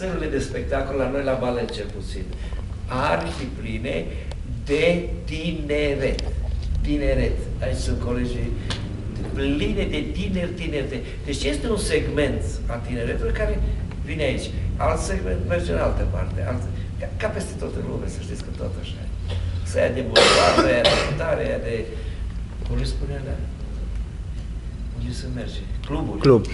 Sălile de spectacol la noi la balet cel puțin ar fi pline de tineret. Tineret. Aici sunt colegii pline de tineri, tineri. Deci este un segment a tineretului care vine aici. Alt segment merge în altă parte. Alt... Ca, ca peste tot în lume, să știți că tot așa e. Să ia de bulevard, aia de tare, aia de... Cum le spune alea? Unde se merge? Clubul. Club.